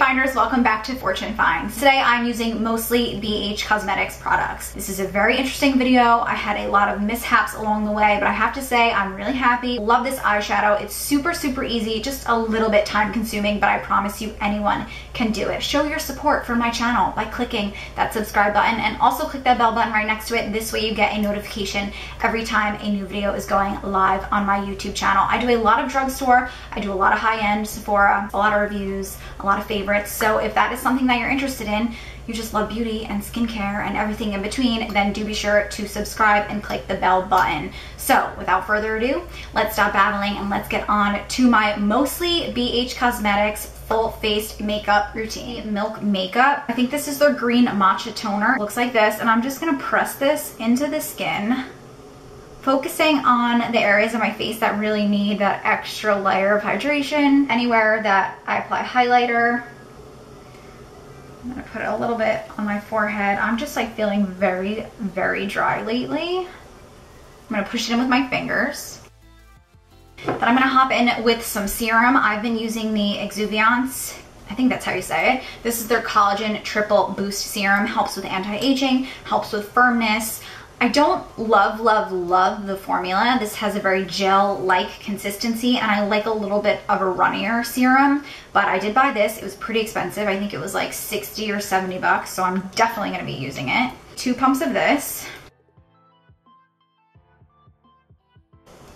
Hey Finders, welcome back to Fortune Finds. Today I'm using mostly BH Cosmetics products. This is a very interesting video. I had a lot of mishaps along the way, but I have to say I'm really happy. Love this eyeshadow. It's super, super easy, just a little bit time consuming, but I promise you anyone can do it. Show your support for my channel by clicking that subscribe button and also click that bell button right next to it. This way you get a notification every time a new video is going live on my YouTube channel. I do a lot of drugstore, I do a lot of high-end Sephora, a lot of reviews, a lot of favorites. So if that is something that you're interested in, you just love beauty and skincare and everything in between, then do be sure to subscribe and click the bell button. So without further ado, let's stop babbling and let's get on to my mostly BH Cosmetics full face makeup routine. Milk Makeup. I think this is their green matcha toner. Looks like this and I'm just gonna press this into the skin focusing on the areas of my face that really need that extra layer of hydration. Anywhere that I apply highlighter, I'm gonna put a little bit on my forehead. I'm just like feeling very, very dry lately. I'm gonna push it in with my fingers. Then I'm gonna hop in with some serum. I've been using the Exuviance I think that's how you say it. This is their collagen triple boost serum. Helps with anti-aging, helps with firmness. I don't love, love, love the formula. This has a very gel-like consistency and I like a little bit of a runnier serum, but I did buy this. It was pretty expensive. I think it was like 60 or 70 bucks, so I'm definitely gonna be using it. Two pumps of this.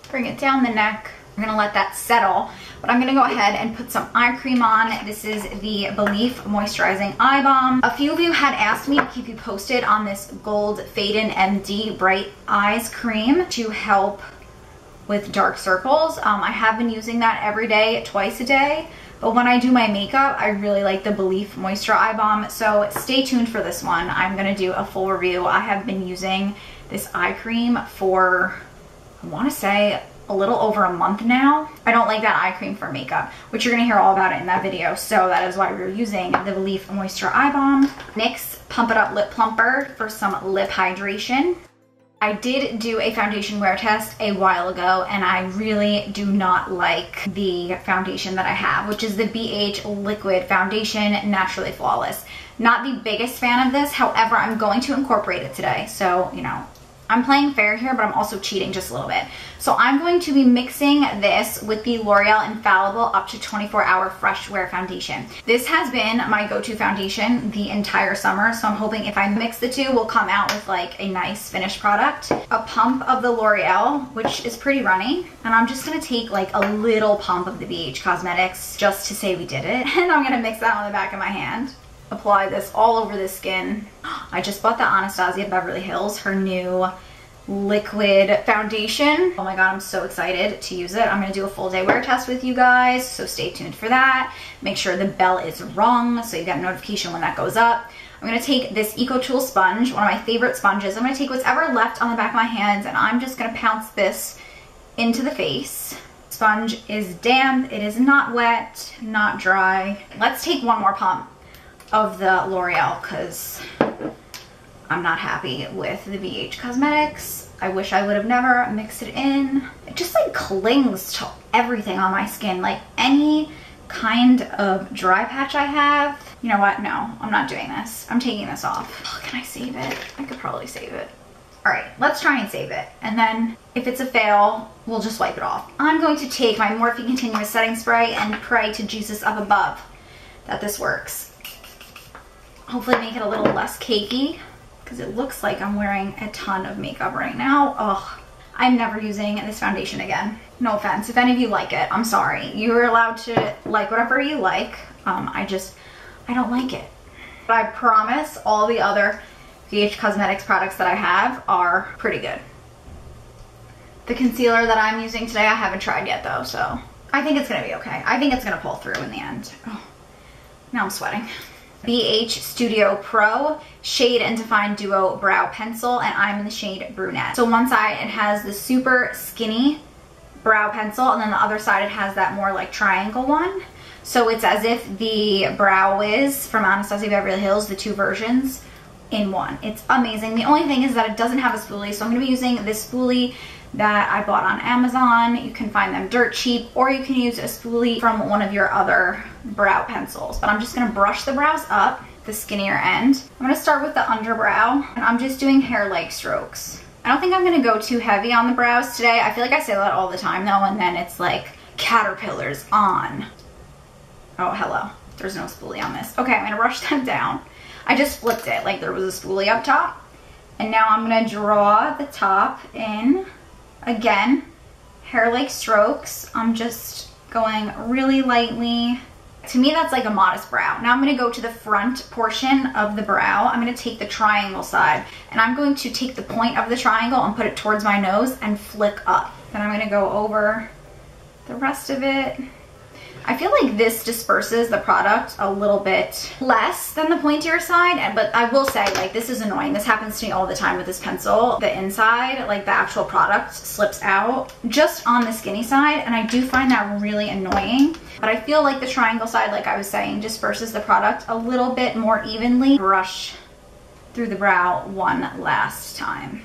Bring it down the neck. I'm gonna let that settle, but I'm gonna go ahead and put some eye cream on. This is the Belief Moisturizing Eye Bomb. A few of you had asked me to keep you posted on this Goldfaden MD Bright Eyes Cream to help with dark circles. Um, I have been using that every day, twice a day. But when I do my makeup, I really like the Belief Moisture Eye Bomb. So stay tuned for this one. I'm gonna do a full review. I have been using this eye cream for, I wanna say a little over a month now. I don't like that eye cream for makeup, which you're gonna hear all about it in that video. So that is why we're using the Belif Moisture Eye Bomb. NYX Plump It Up Lip Plumper for some lip hydration. I did do a foundation wear test a while ago and I really do not like the foundation that I have, which is the BH Liquid Foundation Naturally Flawless. Not the biggest fan of this, however, I'm going to incorporate it today. So, you know, I'm playing fair here, but I'm also cheating just a little bit. So I'm going to be mixing this with the L'Oreal Infallible Up to 24 Hour Fresh Wear Foundation. This has been my go-to foundation the entire summer, so I'm hoping if I mix the two, we'll come out with like a nice finished product. A pump of the L'Oreal, which is pretty runny, and I'm just gonna take like a little pump of the BH Cosmetics just to say we did it, and I'm gonna mix that on the back of my hand apply this all over the skin. I just bought the Anastasia Beverly Hills, her new liquid foundation. Oh my god, I'm so excited to use it. I'm gonna do a full day wear test with you guys, so stay tuned for that. Make sure the bell is rung so you get a notification when that goes up. I'm gonna take this EcoTool sponge, one of my favorite sponges. I'm gonna take whatever left on the back of my hands and I'm just gonna pounce this into the face. Sponge is damp, it is not wet, not dry. Let's take one more pump of the L'Oreal because I'm not happy with the BH Cosmetics. I wish I would have never mixed it in. It just like clings to everything on my skin. Like any kind of dry patch I have. You know what? No, I'm not doing this. I'm taking this off. Oh, can I save it? I could probably save it. All right, let's try and save it. And then if it's a fail, we'll just wipe it off. I'm going to take my Morphe Continuous Setting Spray and pray to Jesus up above that this works hopefully make it a little less cakey because it looks like I'm wearing a ton of makeup right now. Ugh. I'm never using this foundation again. No offense. If any of you like it, I'm sorry. You're allowed to like whatever you like. Um, I just, I don't like it. But I promise all the other BH Cosmetics products that I have are pretty good. The concealer that I'm using today, I haven't tried yet though, so I think it's gonna be okay. I think it's gonna pull through in the end. Oh, now I'm sweating. BH Studio Pro Shade and Define Duo Brow Pencil, and I'm in the shade Brunette. So one side it has the super skinny brow pencil, and then the other side it has that more like triangle one. So it's as if the Brow Wiz from Anastasia Beverly Hills, the two versions, in one. It's amazing. The only thing is that it doesn't have a spoolie, so I'm going to be using this spoolie that I bought on Amazon. You can find them dirt cheap or you can use a spoolie from one of your other brow pencils. But I'm just gonna brush the brows up, the skinnier end. I'm gonna start with the underbrow and I'm just doing hair-like strokes. I don't think I'm gonna go too heavy on the brows today. I feel like I say that all the time though and then it's like caterpillars on. Oh, hello. There's no spoolie on this. Okay, I'm gonna brush that down. I just flipped it like there was a spoolie up top. And now I'm gonna draw the top in Again, hair-like strokes. I'm just going really lightly. To me, that's like a modest brow. Now I'm gonna go to the front portion of the brow. I'm gonna take the triangle side and I'm going to take the point of the triangle and put it towards my nose and flick up. Then I'm gonna go over the rest of it. I feel like this disperses the product a little bit less than the pointier side, but I will say like this is annoying. This happens to me all the time with this pencil. The inside, like the actual product slips out just on the skinny side and I do find that really annoying. But I feel like the triangle side, like I was saying, disperses the product a little bit more evenly. Brush through the brow one last time.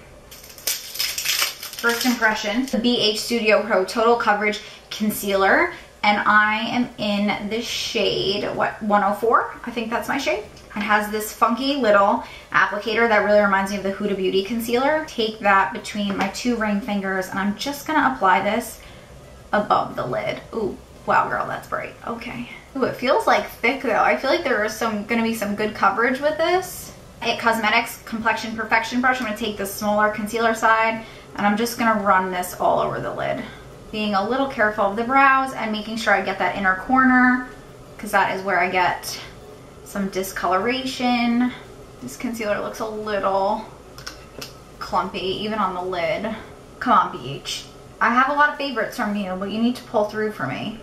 First impression, the BH Studio Pro Total Coverage Concealer and I am in the shade, what, 104? I think that's my shade. It has this funky little applicator that really reminds me of the Huda Beauty concealer. Take that between my two ring fingers and I'm just gonna apply this above the lid. Ooh, wow girl, that's bright. Okay. Ooh, it feels like thick though. I feel like there is some gonna be some good coverage with this. It Cosmetics Complexion Perfection Brush. I'm gonna take the smaller concealer side and I'm just gonna run this all over the lid being a little careful of the brows and making sure I get that inner corner because that is where I get some discoloration. This concealer looks a little clumpy, even on the lid. Come on, BH. I have a lot of favorites from you, but you need to pull through for me.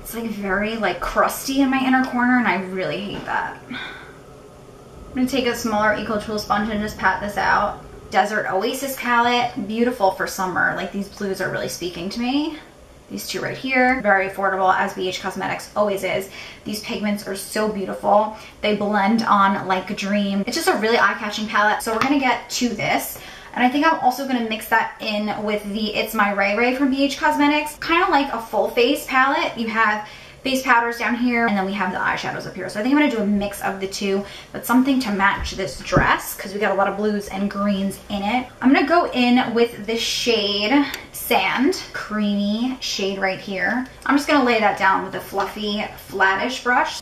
It's like very like crusty in my inner corner and I really hate that. I'm gonna take a smaller Eco Tool sponge and just pat this out. Desert Oasis palette. Beautiful for summer. Like these blues are really speaking to me. These two right here, very affordable as BH Cosmetics always is. These pigments are so beautiful. They blend on like a dream. It's just a really eye-catching palette. So we're gonna get to this. And I think I'm also gonna mix that in with the It's My Ray Ray from BH Cosmetics. Kind of like a full face palette. You have base powders down here and then we have the eyeshadows up here. So I think I'm gonna do a mix of the two, but something to match this dress because we got a lot of blues and greens in it. I'm gonna go in with the shade Sand, creamy shade right here. I'm just gonna lay that down with a fluffy, flattish brush.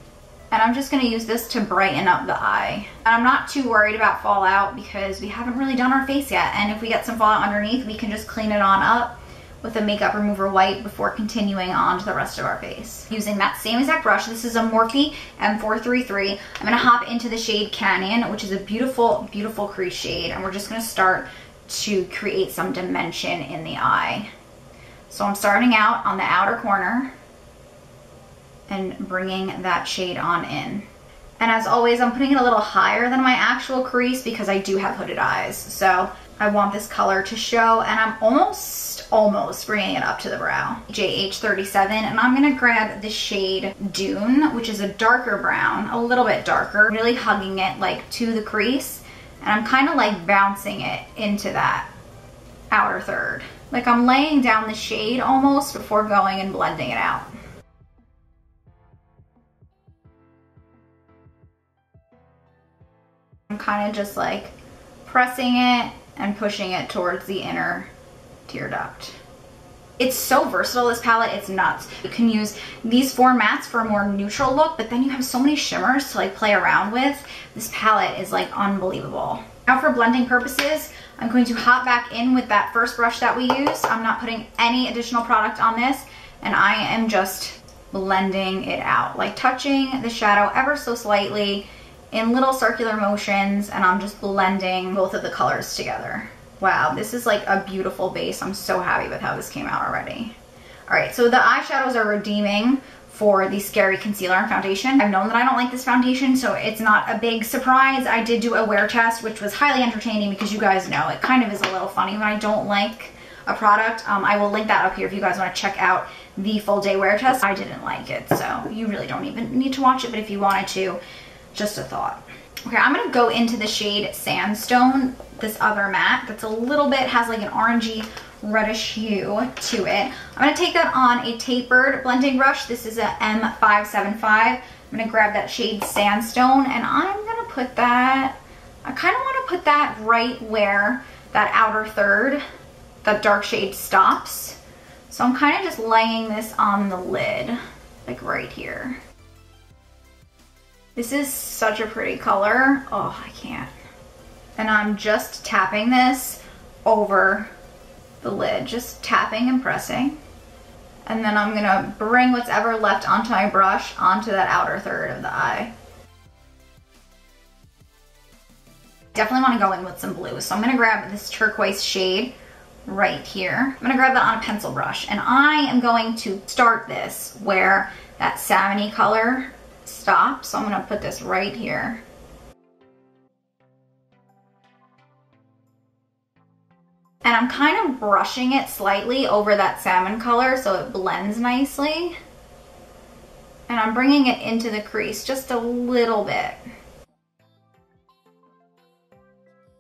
And I'm just gonna use this to brighten up the eye. And I'm not too worried about fallout because we haven't really done our face yet. And if we get some fallout underneath, we can just clean it on up with a makeup remover wipe before continuing on to the rest of our face. Using that same exact brush, this is a Morphe M433. I'm gonna hop into the shade Canyon, which is a beautiful, beautiful crease shade, and we're just gonna start to create some dimension in the eye. So I'm starting out on the outer corner and bringing that shade on in. And as always, I'm putting it a little higher than my actual crease because I do have hooded eyes. So I want this color to show and I'm almost almost bringing it up to the brow. JH37, and I'm gonna grab the shade Dune, which is a darker brown, a little bit darker, really hugging it like to the crease, and I'm kind of like bouncing it into that outer third. Like I'm laying down the shade almost before going and blending it out. I'm kind of just like pressing it and pushing it towards the inner tear duct. It's so versatile, this palette, it's nuts. You can use these four mattes for a more neutral look, but then you have so many shimmers to like play around with. This palette is like unbelievable. Now for blending purposes, I'm going to hop back in with that first brush that we used. I'm not putting any additional product on this, and I am just blending it out, like touching the shadow ever so slightly in little circular motions, and I'm just blending both of the colors together. Wow, this is like a beautiful base. I'm so happy with how this came out already. All right, so the eyeshadows are redeeming for the Scary Concealer and Foundation. I've known that I don't like this foundation, so it's not a big surprise. I did do a wear test, which was highly entertaining because you guys know it kind of is a little funny when I don't like a product. Um, I will link that up here if you guys want to check out the full day wear test. I didn't like it, so you really don't even need to watch it, but if you wanted to, just a thought. Okay, I'm gonna go into the shade Sandstone, this other matte that's a little bit, has like an orangey reddish hue to it. I'm gonna take that on a tapered blending brush. This is a M575. I'm gonna grab that shade Sandstone and I'm gonna put that, I kind of wanna put that right where that outer third, that dark shade stops. So I'm kind of just laying this on the lid, like right here. This is such a pretty color. Oh, I can't. And I'm just tapping this over the lid, just tapping and pressing. And then I'm gonna bring what's ever left onto my brush onto that outer third of the eye. Definitely wanna go in with some blue. So I'm gonna grab this turquoise shade right here. I'm gonna grab that on a pencil brush and I am going to start this where that salmony color stops. So I'm gonna put this right here. And I'm kind of brushing it slightly over that salmon color so it blends nicely. And I'm bringing it into the crease just a little bit.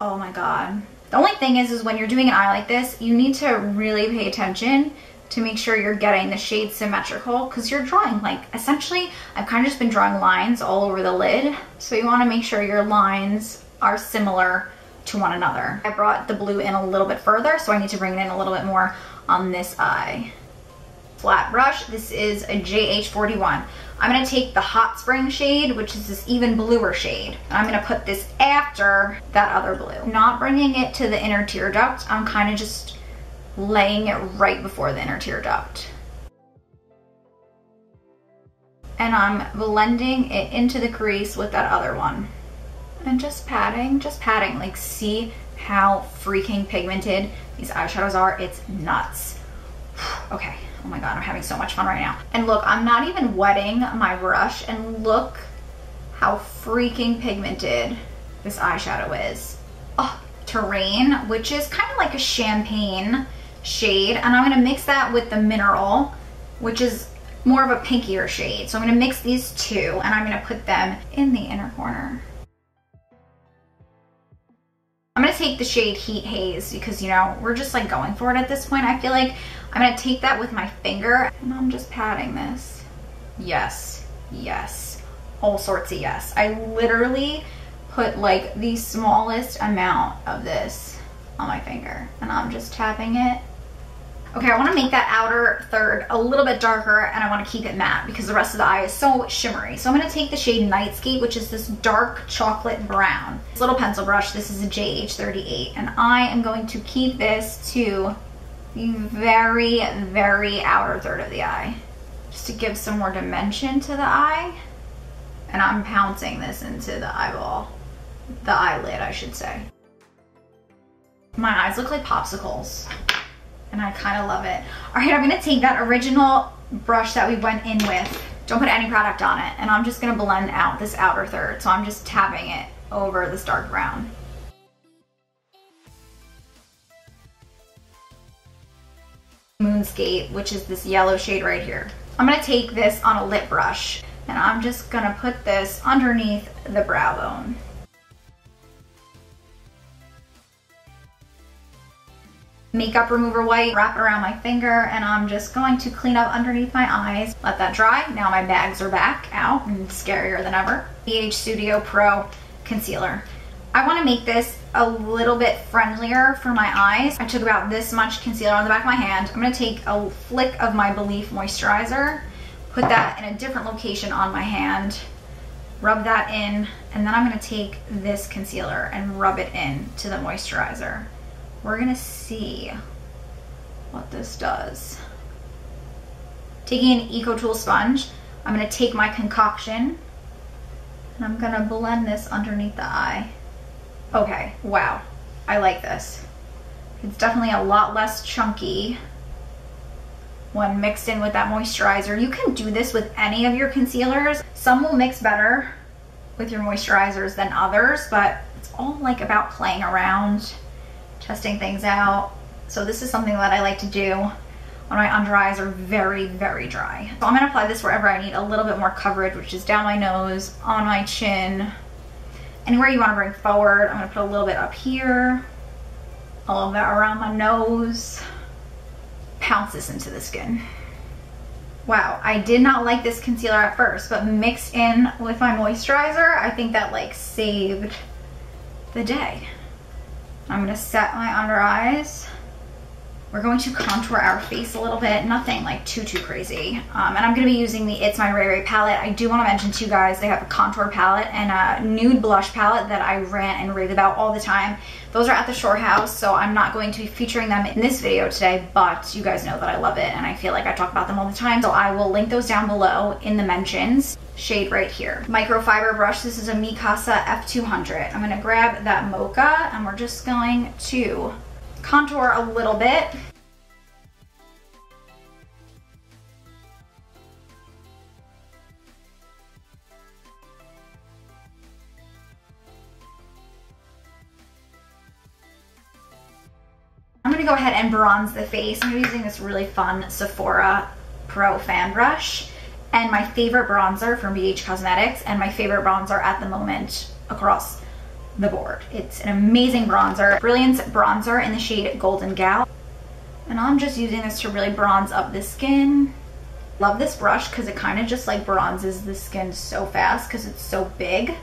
Oh my God. The only thing is, is when you're doing an eye like this, you need to really pay attention to make sure you're getting the shade symmetrical because you're drawing like essentially I've kind of just been drawing lines all over the lid so you want to make sure your lines are similar to one another. I brought the blue in a little bit further so I need to bring it in a little bit more on this eye. Flat brush, this is a JH41. I'm gonna take the Hot Spring shade, which is this even bluer shade. I'm gonna put this after that other blue. Not bringing it to the inner tear duct, I'm kind of just laying it right before the inner tear duct. And I'm blending it into the crease with that other one. And just patting, just patting, like see how freaking pigmented these eyeshadows are. It's nuts. okay. Oh my God, I'm having so much fun right now. And look, I'm not even wetting my brush and look how freaking pigmented this eyeshadow is. Oh, Terrain, which is kind of like a champagne shade. And I'm gonna mix that with the Mineral, which is more of a pinkier shade. So I'm gonna mix these two and I'm gonna put them in the inner corner. I'm gonna take the shade Heat Haze because, you know, we're just like going for it at this point. I feel like I'm gonna take that with my finger and I'm just patting this. Yes, yes, all sorts of yes. I literally put like the smallest amount of this on my finger and I'm just tapping it Okay, I wanna make that outer third a little bit darker and I wanna keep it matte because the rest of the eye is so shimmery. So I'm gonna take the shade Nightscape, which is this dark chocolate brown. This little pencil brush, this is a JH38, and I am going to keep this to the very, very outer third of the eye, just to give some more dimension to the eye. And I'm pouncing this into the eyeball, the eyelid, I should say. My eyes look like popsicles and I kind of love it. All right, I'm gonna take that original brush that we went in with, don't put any product on it, and I'm just gonna blend out this outer third. So I'm just tapping it over this dark brown. Moonscape, which is this yellow shade right here. I'm gonna take this on a lip brush, and I'm just gonna put this underneath the brow bone. Makeup remover white, wrap it around my finger, and I'm just going to clean up underneath my eyes. Let that dry. Now my bags are back out and scarier than ever. BH Studio Pro Concealer. I wanna make this a little bit friendlier for my eyes. I took about this much concealer on the back of my hand. I'm gonna take a flick of my Belief moisturizer, put that in a different location on my hand, rub that in, and then I'm gonna take this concealer and rub it in to the moisturizer we're gonna see what this does. Taking an EcoTool sponge, I'm gonna take my concoction and I'm gonna blend this underneath the eye. Okay, wow, I like this. It's definitely a lot less chunky when mixed in with that moisturizer. You can do this with any of your concealers. Some will mix better with your moisturizers than others, but it's all like about playing around testing things out. So this is something that I like to do when my under eyes are very, very dry. So I'm gonna apply this wherever I need a little bit more coverage, which is down my nose, on my chin, anywhere you wanna bring forward. I'm gonna put a little bit up here, a little bit around my nose, pounce this into the skin. Wow, I did not like this concealer at first, but mixed in with my moisturizer, I think that like saved the day. I'm gonna set my under eyes. We're going to contour our face a little bit, nothing like too, too crazy. Um, and I'm gonna be using the It's My Ray Ray palette. I do wanna mention to you guys, they have a contour palette and a nude blush palette that I rant and rave about all the time. Those are at the Shore House, so I'm not going to be featuring them in this video today, but you guys know that I love it and I feel like I talk about them all the time. So I will link those down below in the mentions shade right here. Microfiber brush, this is a Mikasa F200. I'm gonna grab that mocha and we're just going to contour a little bit. I'm gonna go ahead and bronze the face. I'm using this really fun Sephora Pro fan brush and my favorite bronzer from BH Cosmetics and my favorite bronzer at the moment across the board. It's an amazing bronzer. Brilliance bronzer in the shade Golden Gal. And I'm just using this to really bronze up the skin. Love this brush because it kind of just like bronzes the skin so fast because it's so big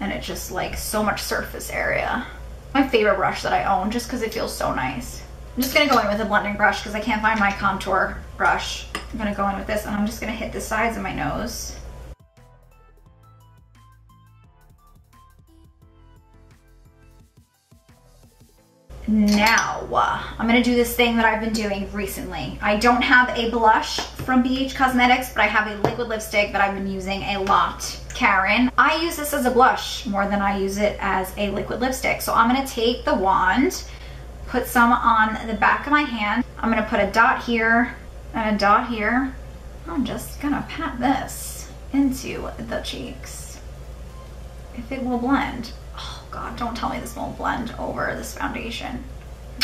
and it's just like so much surface area. My favorite brush that I own just because it feels so nice. I'm just gonna go in with a blending brush because I can't find my contour brush. I'm gonna go in with this and I'm just gonna hit the sides of my nose. Now, I'm gonna do this thing that I've been doing recently. I don't have a blush from BH Cosmetics, but I have a liquid lipstick that I've been using a lot. Carin, I use this as a blush more than I use it as a liquid lipstick. So I'm gonna take the wand, put some on the back of my hand. I'm gonna put a dot here and a dot here. I'm just gonna pat this into the cheeks. If it will blend. God, don't tell me this won't blend over this foundation.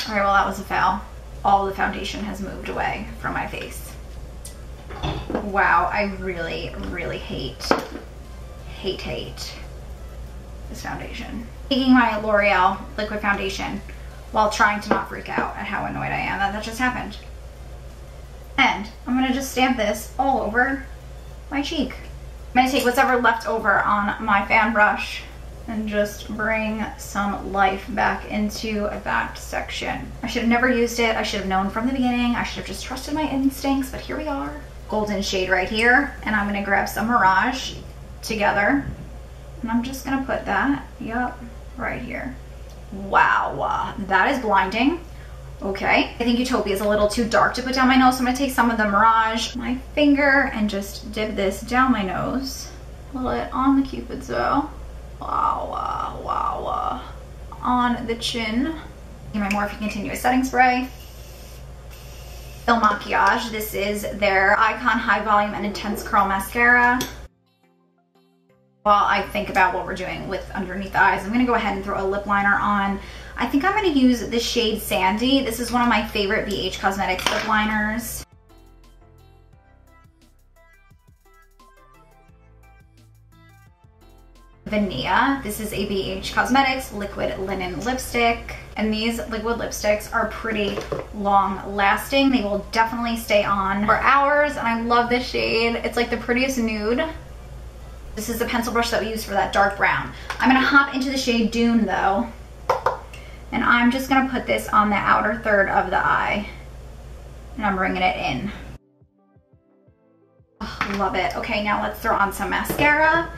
All right, well, that was a fail. All the foundation has moved away from my face. Wow, I really, really hate, hate, hate this foundation. Taking my L'Oreal liquid foundation while trying to not freak out at how annoyed I am that that just happened. And I'm gonna just stamp this all over my cheek. I'm gonna take what's ever left over on my fan brush and just bring some life back into that section. I should have never used it. I should have known from the beginning. I should have just trusted my instincts, but here we are. Golden shade right here. And I'm gonna grab some Mirage together. And I'm just gonna put that, yep, right here. Wow, that is blinding. Okay, I think Utopia is a little too dark to put down my nose, so I'm gonna take some of the Mirage, my finger, and just dip this down my nose. Pull it on the Cupid's bow. Wow, wow. On the chin. My Morphe Continuous Setting Spray. Il Makiage. This is their Icon High Volume and Intense Curl Mascara. While I think about what we're doing with underneath the eyes, I'm going to go ahead and throw a lip liner on. I think I'm going to use the shade Sandy. This is one of my favorite BH Cosmetics lip liners. Vania. This is a BH Cosmetics liquid linen lipstick. And these liquid lipsticks are pretty long lasting. They will definitely stay on for hours. And I love this shade. It's like the prettiest nude. This is the pencil brush that we use for that dark brown. I'm gonna hop into the shade Dune though. And I'm just gonna put this on the outer third of the eye. And I'm bringing it in. Oh, love it. Okay, now let's throw on some mascara.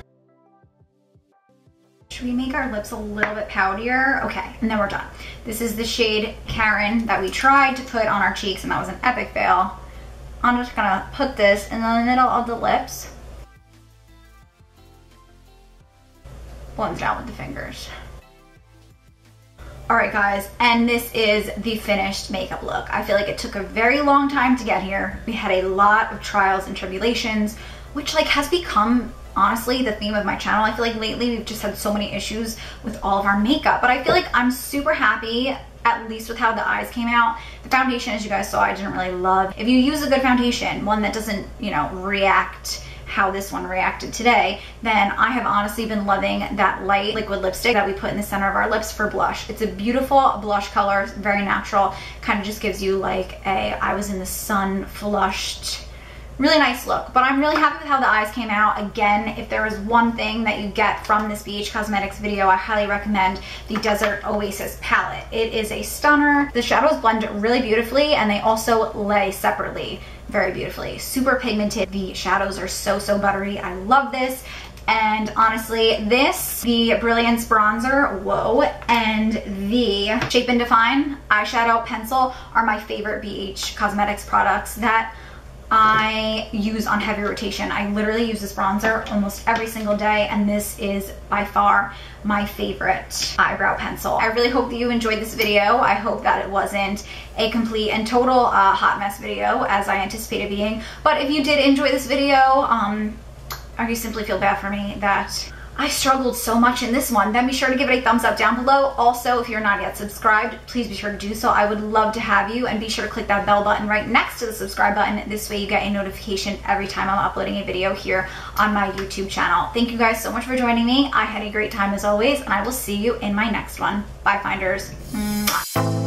Should we make our lips a little bit poutier? Okay, and then we're done. This is the shade Carin that we tried to put on our cheeks and that was an epic fail. I'm just gonna put this in the middle of the lips. Blends out with the fingers. All right guys, and this is the finished makeup look. I feel like it took a very long time to get here. We had a lot of trials and tribulations, which like has become honestly the theme of my channel. I feel like lately we've just had so many issues with all of our makeup, but I feel like I'm super happy at least with how the eyes came out. The foundation, as you guys saw, I didn't really love. If you use a good foundation, one that doesn't, you know, react how this one reacted today, then I have honestly been loving that light liquid lipstick that we put in the center of our lips for blush. It's a beautiful blush color, very natural, kind of just gives you like a I was in the sun flushed really nice look but i'm really happy with how the eyes came out. Again if there is one thing that you get from this BH Cosmetics video I highly recommend the Desert Oasis palette. It is a stunner. The shadows blend really beautifully and they also lay separately very beautifully. Super pigmented. The shadows are so so buttery. I love this. And honestly this the brilliance bronzer whoa. And the shade and define eyeshadow pencil are my favorite BH Cosmetics products that I use on heavy rotation. I literally use this bronzer almost every single day and this is by far my favorite eyebrow pencil. I really hope that you enjoyed this video. I hope that it wasn't a complete and total uh, hot mess video as I anticipated being. But if you did enjoy this video, um, or you simply feel bad for me that I struggled so much in this one, then be sure to give it a thumbs up down below. Also, if you're not yet subscribed, please be sure to do so. I would love to have you and be sure to click that bell button right next to the subscribe button. This way you get a notification every time I'm uploading a video here on my YouTube channel. Thank you guys so much for joining me. I had a great time as always, and I will see you in my next one. Bye, Finders. Mwah.